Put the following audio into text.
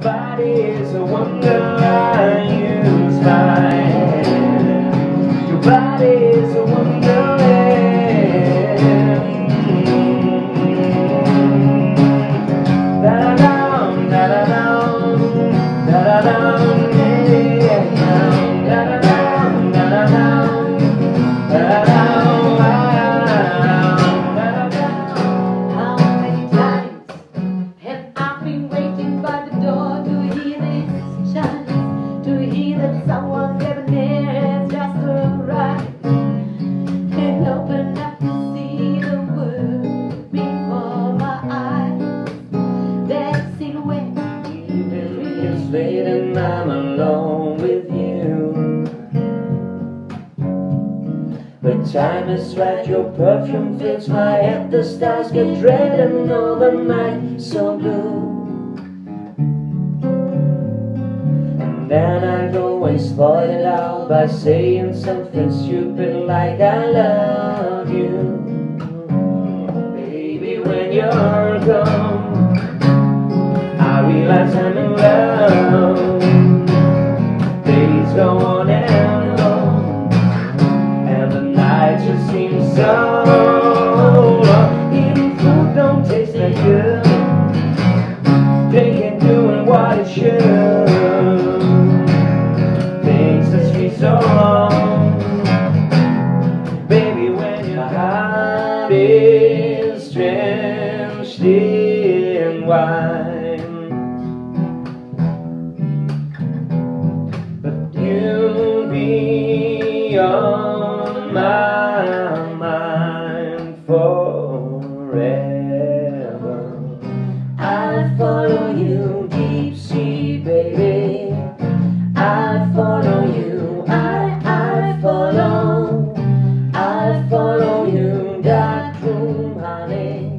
body is a wonder I use my that someone debonair has just arrived and opened up to see the world before my eyes. That silhouette, It's late and I'm alone with you. The time is right, your perfume fills my head. The stars get red and all the night so blue. And then I go and spoil it all by saying something stupid like I love you. Baby, when you're gone. I realize I'm in love. Days go on and on, and the night just seems so is drenched in wine. But you'll be on my mind forever. I'll follow you home, honey.